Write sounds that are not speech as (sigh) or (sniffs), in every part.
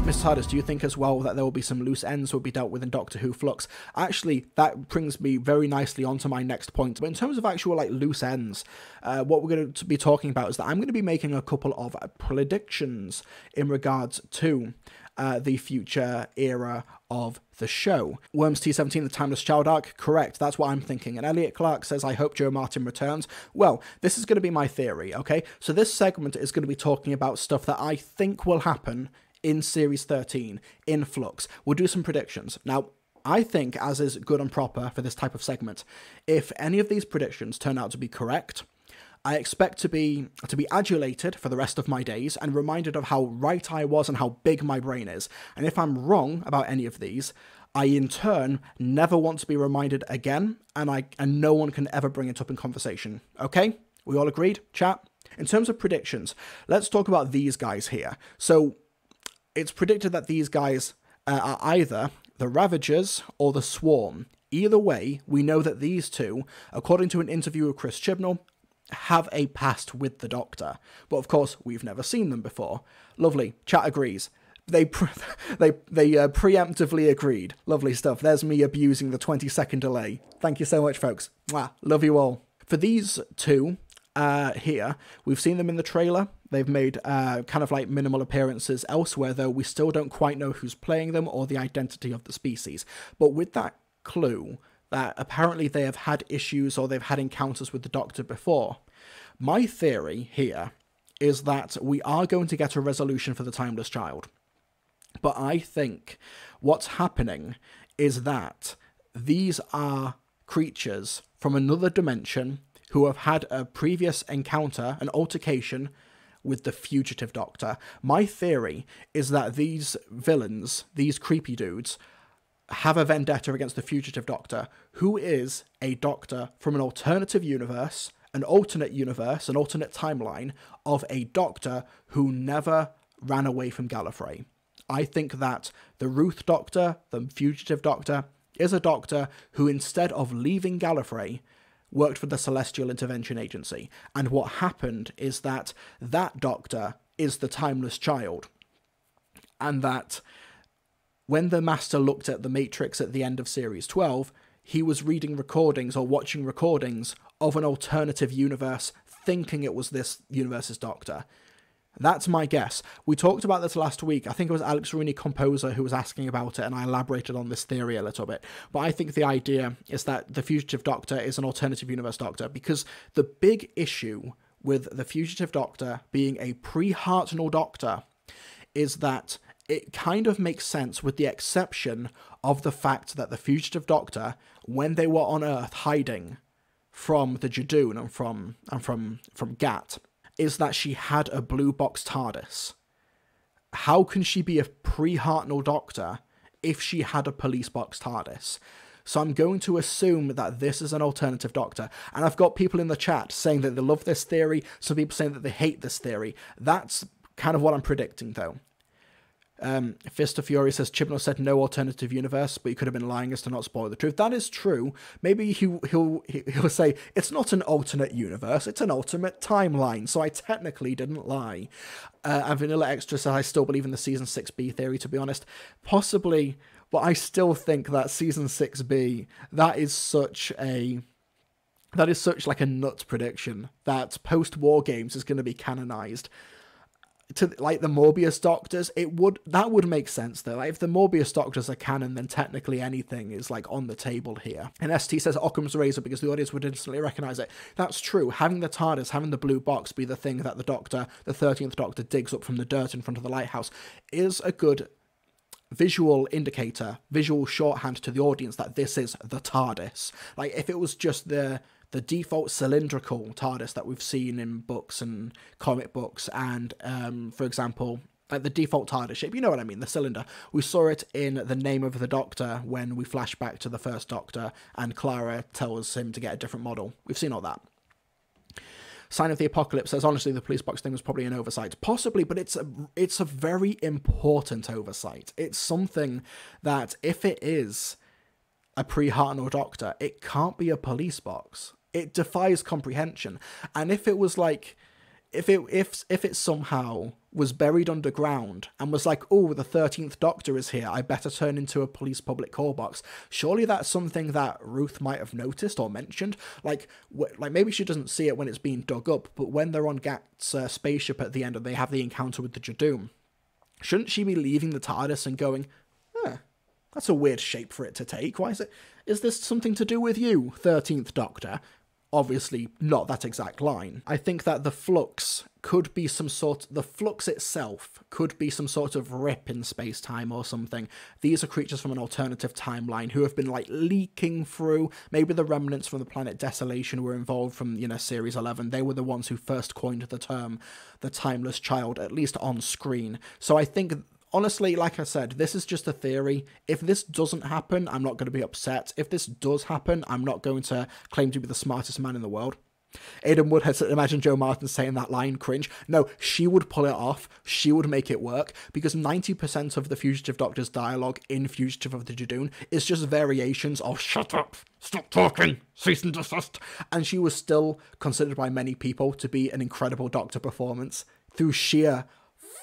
Mr. TARDIS, do you think as well that there will be some loose ends will be dealt with in Doctor Who Flux? Actually, that brings me very nicely onto my next point. But in terms of actual like loose ends, uh, what we're going to be talking about is that I'm going to be making a couple of predictions in regards to uh, the future era of the show. Worms T17, the Timeless Child arc, correct, that's what I'm thinking. And Elliot Clark says, I hope Jo Martin returns. Well, this is going to be my theory, okay? So this segment is going to be talking about stuff that I think will happen in Series 13, in Flux. We'll do some predictions. Now, I think, as is good and proper for this type of segment, if any of these predictions turn out to be correct, I expect to be to be adulated for the rest of my days and reminded of how right I was and how big my brain is. And if I'm wrong about any of these, I in turn never want to be reminded again, and I and no one can ever bring it up in conversation. Okay? We all agreed? Chat? In terms of predictions, let's talk about these guys here. So it's predicted that these guys uh, are either the Ravagers or the Swarm. Either way, we know that these two, according to an interview with Chris Chibnall, have a past with the Doctor. But of course, we've never seen them before. Lovely. Chat agrees. They pre- (laughs) they they uh, preemptively agreed. Lovely stuff. There's me abusing the 20 second delay. Thank you so much, folks. Mwah. Love you all. For these two uh, here, we've seen them in the trailer. They've made uh, kind of like minimal appearances elsewhere, though we still don't quite know who's playing them or the identity of the species. But with that clue, that apparently they have had issues or they've had encounters with the Doctor before. My theory here is that we are going to get a resolution for the Timeless Child. But I think what's happening is that these are creatures from another dimension who have had a previous encounter, an altercation with the fugitive doctor. My theory is that these villains, these creepy dudes, have a vendetta against the fugitive doctor, who is a doctor from an alternative universe, an alternate universe, an alternate timeline of a doctor who never ran away from Gallifrey. I think that the Ruth Doctor, the fugitive doctor, is a doctor who, instead of leaving Gallifrey, worked for the Celestial Intervention Agency. And what happened is that that doctor is the timeless child. And that when the Master looked at the Matrix at the end of Series 12, he was reading recordings or watching recordings of an alternative universe, thinking it was this universe's Doctor. That's my guess. We talked about this last week. I think it was Alex Rooney, composer, who was asking about it, and I elaborated on this theory a little bit. But I think the idea is that the Fugitive Doctor is an alternative universe Doctor, because the big issue with the Fugitive Doctor being a pre Hartnell Doctor is that it kind of makes sense with the exception of the fact that the fugitive doctor, when they were on Earth hiding from the Judoon and from and from from Gat, is that she had a blue box TARDIS. How can she be a pre-Hartnell doctor if she had a police box TARDIS? So I'm going to assume that this is an alternative doctor. And I've got people in the chat saying that they love this theory, some people saying that they hate this theory. That's kind of what I'm predicting though. Um, Fist of Fury says Chibnall said no alternative universe, but he could have been lying as to not spoil the truth. That is true. Maybe he, he'll he'll say it's not an alternate universe; it's an alternate timeline. So I technically didn't lie. Uh, and Vanilla Extra says I still believe in the season six B theory. To be honest, possibly, but I still think that season six B that is such a that is such like a nut prediction that post war games is going to be canonized to like the Morbius doctors, it would that would make sense though. Like if the Morbius doctors are canon, then technically anything is like on the table here. And ST says Occam's razor because the audience would instantly recognize it. That's true. Having the TARDIS, having the blue box be the thing that the Doctor, the thirteenth Doctor, digs up from the dirt in front of the lighthouse is a good visual indicator, visual shorthand to the audience that this is the TARDIS. Like if it was just the the default cylindrical TARDIS that we've seen in books and comic books, and um, for example, like the default TARDIS shape. You know what I mean? The cylinder. We saw it in the name of the Doctor when we flash back to the first Doctor, and Clara tells him to get a different model. We've seen all that. Sign of the Apocalypse says honestly the police box thing was probably an oversight, possibly, but it's a it's a very important oversight. It's something that if it is a pre-Hartnell Doctor, it can't be a police box it defies comprehension. And if it was like, if it if if it somehow was buried underground and was like, oh, the 13th Doctor is here, I better turn into a police public call box. Surely that's something that Ruth might have noticed or mentioned. Like, wh- like maybe she doesn't see it when it's being dug up, but when they're on Gat's uh, spaceship at the end and they have the encounter with the Judoon, shouldn't she be leaving the TARDIS and going, huh, that's a weird shape for it to take. Why is it? Is this something to do with you, 13th Doctor? Obviously, not that exact line. I think that the flux could be some sort. The flux itself could be some sort of rip in space time or something. These are creatures from an alternative timeline who have been like leaking through. Maybe the remnants from the planet Desolation were involved from, you know, Series 11. They were the ones who first coined the term the timeless child, at least on screen. So I think honestly, like I said, this is just a theory. If this doesn't happen, I'm not going to be upset. If this does happen, I'm not going to claim to be the smartest man in the world. Aidan Woodhead said, imagine Jo Martin saying that line, cringe. No, she would pull it off. She would make it work because 90% of the Fugitive Doctor's dialogue in Fugitive of the Judoon is just variations of shut up, stop talking, cease and desist. And she was still considered by many people to be an incredible Doctor performance through sheer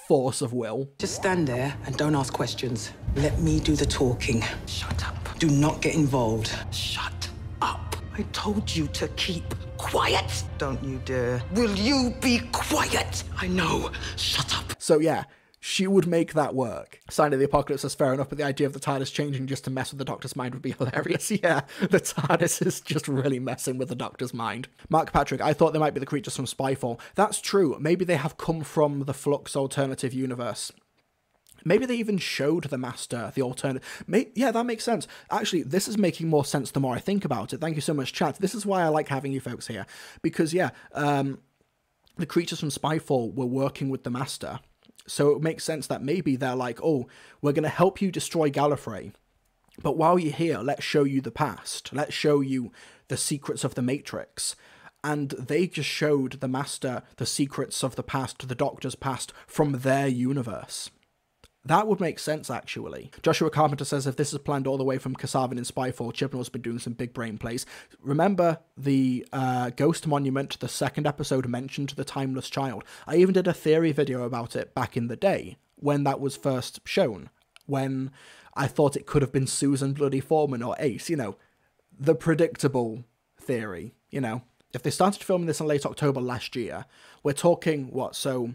force of will. Just stand there and don't ask questions. Let me do the talking. Shut up. Do not get involved. Shut up. I told you to keep quiet. Don't you dare. Will you be quiet? I know. Shut up. So yeah, she would make that work. Sign of the Apocalypse is fair enough, but the idea of the TARDIS changing just to mess with the Doctor's mind would be (laughs) hilarious. (laughs) Yeah, the TARDIS is just really messing with the Doctor's mind. Mark Patrick, I thought they might be the creatures from Spyfall. That's true. Maybe they have come from the Flux alternative universe. Maybe they even showed the Master the alternative. May- yeah, that makes sense. Actually, this is making more sense the more I think about it. Thank you so much, chat. This is why I like having you folks here. Because, yeah, um, the creatures from Spyfall were working with the Master so it makes sense that maybe they're like, oh, we're going to help you destroy Gallifrey. But while you're here, let's show you the past. Let's show you the secrets of the Matrix. And they just showed the Master the secrets of the past, the Doctor's past, from their universe. That would make sense, actually. Joshua Carpenter says if this is planned all the way from Kasaavin in Spyfall, Chibnall's been doing some big brain plays. Remember the uh, Ghost Monument, the second episode mentioned the Timeless Child. I even did a theory video about it back in the day when that was first shown, when I thought it could have been Susan Bloody Foreman or Ace, you know, the predictable theory, you know. If they started filming this in late October last year, we're talking, what, so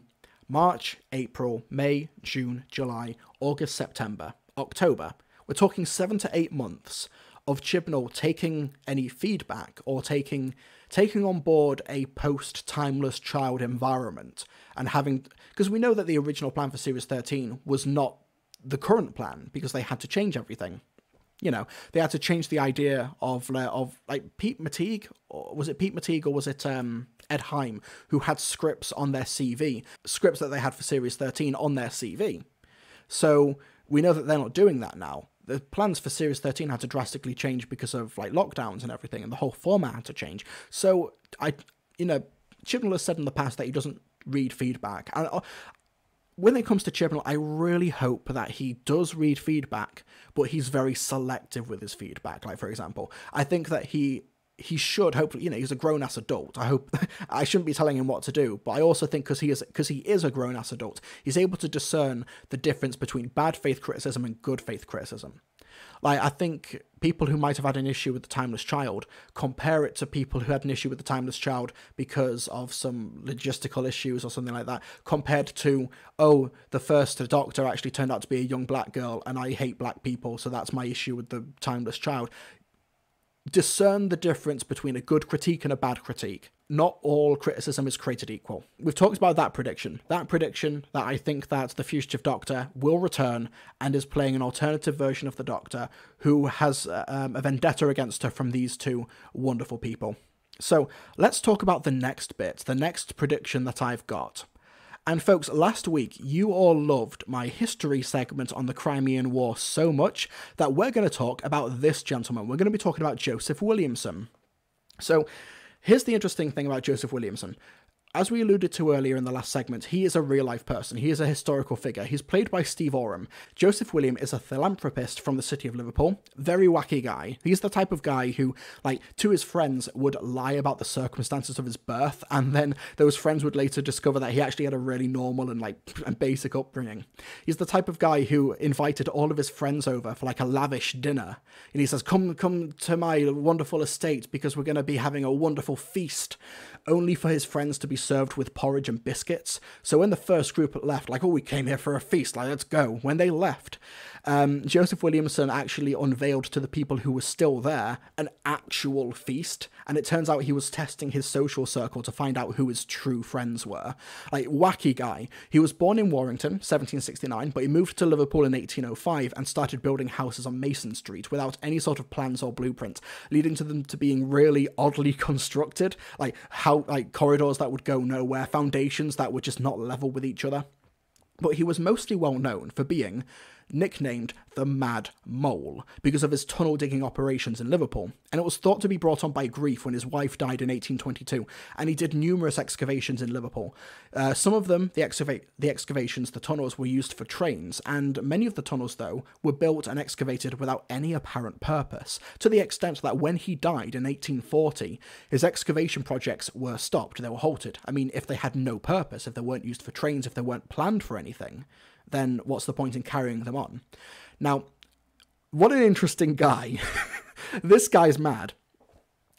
March, April, May, June, July, August, September, October. We're talking seven to eight months of Chibnall taking any feedback or taking taking on board a post timeless child environment and having because we know that the original plan for series 13 was not the current plan because they had to change everything you know they had to change the idea of uh, of like Pete McTighe or was it Pete McTighe or was it um Ed Hime who had scripts on their CV, scripts that they had for Series 13 on their CV. So we know that they're not doing that now. The plans for Series 13 had to drastically change because of like lockdowns and everything, and the whole format had to change. So I, you know, Chibnall has said in the past that he doesn't read feedback, and uh, when it comes to Chibnall, I really hope that he does read feedback, but he's very selective with his feedback. Like, for example, I think that he he should hopefully you know he's a grown ass adult i hope (laughs) i shouldn't be telling him what to do but i also think because he is because he is a grown ass adult he's able to discern the difference between bad faith criticism and good faith criticism like i think people who might have had an issue with the timeless child compare it to people who had an issue with the timeless child because of some logistical issues or something like that compared to oh the first doctor actually turned out to be a young black girl and i hate black people so that's my issue with the timeless child discern the difference between a good critique and a bad critique. Not all criticism is created equal. We've talked about that prediction. That prediction that I think that the fugitive Doctor will return and is playing an alternative version of the Doctor who has uh, um, a vendetta against her from these two wonderful people. So let's talk about the next bit, the next prediction that I've got. And folks, last week you all loved my history segment on the Crimean War so much that we're going to talk about this gentleman. We're going to be talking about Joseph Williamson. So, here's the interesting thing about Joseph Williamson. As we alluded to earlier in the last segment, he is a real life person. He is a historical figure. He's played by Steve Oram. Joseph William is a philanthropist from the city of Liverpool. Very wacky guy. He's the type of guy who, like, to his friends would lie about the circumstances of his birth, and then those friends would later discover that he actually had a really normal and, like, (sniffs) and basic upbringing. He's the type of guy who invited all of his friends over for, like, a lavish dinner. And he says, Come, come to my wonderful estate because we're going to be having a wonderful feast only for his friends to be served with porridge and biscuits. So when the first group left, like, oh, we came here for a feast, like, let's go. When they left, um, Joseph Williamson actually unveiled to the people who were still there an actual feast, and it turns out he was testing his social circle to find out who his true friends were. Like, wacky guy. He was born in Warrington, 1769, but he moved to Liverpool in 1805 and started building houses on Mason Street without any sort of plans or blueprint, leading to them to being really oddly (laughs) constructed, like how like corridors that would go nowhere, foundations that were just not level with each other. But he was mostly well known for being nicknamed the Mad Mole because of his tunnel digging operations in Liverpool, and it was thought to be brought on by grief when his wife died in 1822, and he did numerous excavations in Liverpool. Uh, some of them, the, excava- the excavations, the tunnels, were used for trains, and many of the tunnels, though, were built and excavated without any apparent purpose, to the extent that when he died in 1840, his excavation projects were stopped, they were halted. I mean, if they had no purpose, if they weren't used for trains, if they weren't planned for anything, then what's the point in carrying them on? Now, what an interesting guy. (laughs) this guy's mad.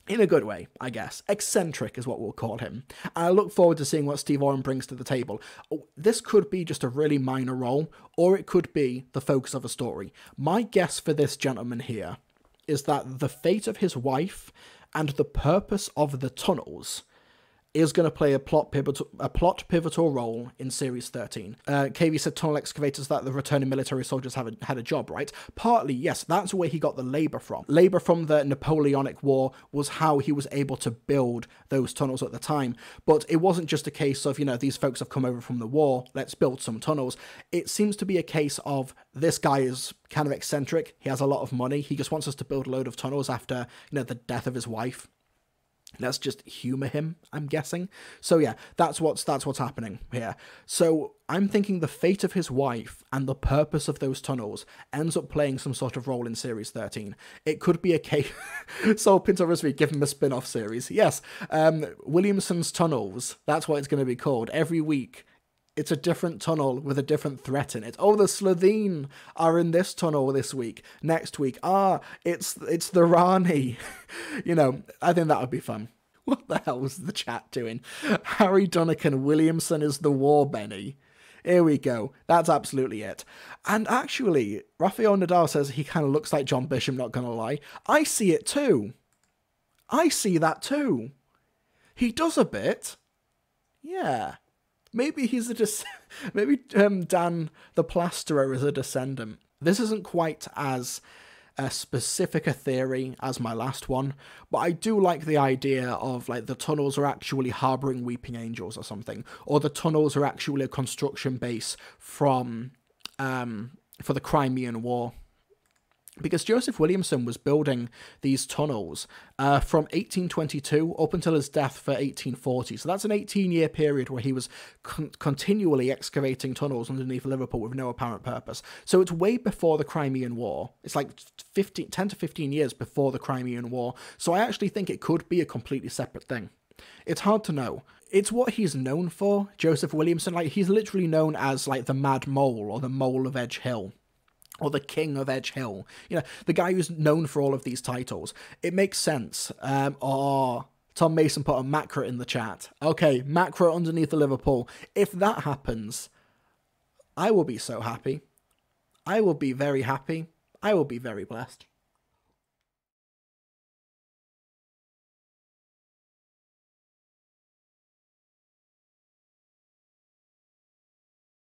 In a good way, I guess. Eccentric is what we'll call him. And I look forward to seeing what Steve Oram brings to the table. Oh, this could be just a really minor role, or it could be the focus of a story. My guess for this gentleman here is that the fate of his wife and the purpose of the tunnels is going to play a plot pivotal a plot pivotal role in series 13. Uh, KV said tunnel excavators that the returning military soldiers have a, had a job, right? Partly, yes, that's where he got the labor from. Labor from the Napoleonic War was how he was able to build those tunnels at the time. But it wasn't just a case of, you know, these folks have come over from the war, let's build some tunnels. It seems to be a case of this guy is kind of eccentric, he has a lot of money, he just wants us to build a load of tunnels after, you know, the death of his wife Let's just humor him, I'm guessing. So yeah, that's what's that's what's happening here. So I'm thinking the fate of his wife and the purpose of those tunnels ends up playing some sort of role in series 13. It could be a case (laughs) so Pinto Risby give him a spin-off series. Yes. Um Williamson's Tunnels, that's what it's gonna be called. Every week it's a different tunnel with a different threat in it. Oh, the Slitheen are in this tunnel this week. Next week, ah, it's it's the Rani. (laughs) you know, I think that would be fun. (laughs) What the hell was the chat doing? Harry Dunnican Williamson is the War Benny. Here we go. That's absolutely it. And actually, Rafael Nadal says he kind of looks like John Bishop, not gonna lie. I see it too. I see that too. He does a bit. Yeah. Maybe he's a des- (laughs) maybe um, Dan the Plasterer is a descendant. This isn't quite as uh, specific a theory as my last one, but I do like the idea of like the tunnels are actually harboring weeping angels or something, or the tunnels are actually a construction base from um, for the Crimean War because Joseph Williamson was building these tunnels uh, from 1822 up until his death for 1840. So that's an 18 year period where he was con- continually excavating tunnels underneath Liverpool with no apparent purpose. So it's way before the Crimean War. It's like 15, 10 to 15 years before the Crimean War. So I actually think it could be a completely separate thing. It's hard to know. It's what he's known for, Joseph Williamson. Like, he's literally known as, like, the Mad Mole or the Mole of Edge Hill or the king of Edge Hill. You know, the guy who's known for all of these titles. It makes sense. Um, or Tom Mason put a Macra in the chat. Okay, Macra underneath the Liverpool. If that happens, I will be so happy. I will be very happy. I will be very blessed.